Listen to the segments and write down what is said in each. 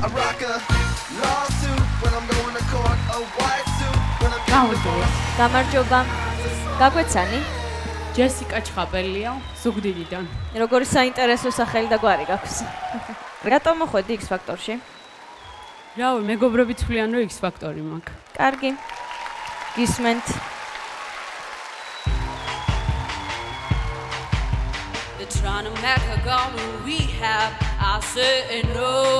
I rock a lawsuit when I'm going to court. A white suit when I'm გამოდროს. გამარჯობა. გაგვეცანი? ჯესიკა ჩხაპელია, ზუგდიდიდან. როგორი საინტერესო სახელი და გვარი გაქვს? რატომ მოხვედი X ფაქტორში? რა ვიცი, მეგობრები თვლიან, რომ X ფაქტორი მაქვს. კარგი. გისმენთ. They're trying to make her go in rehab. I say no,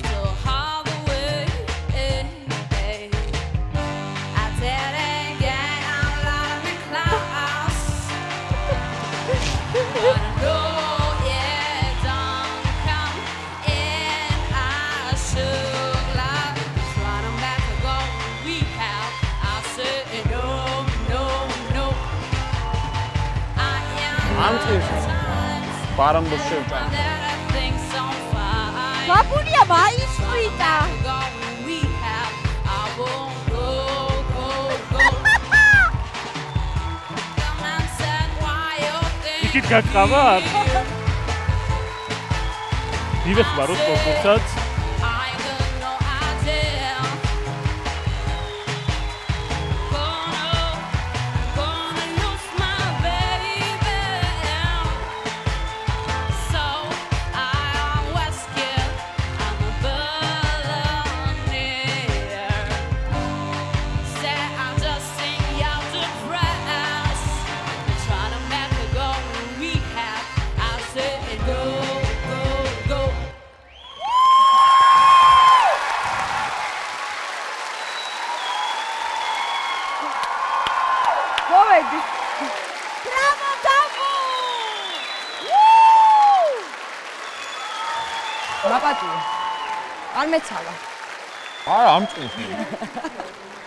antes param do seu tempo. Só podia mais fritar. İki dakika var. Liebes Marus, kurz მოვედი. ბრავო გამო! მაპატია. არ მეცალა. არა, ამ წუთი.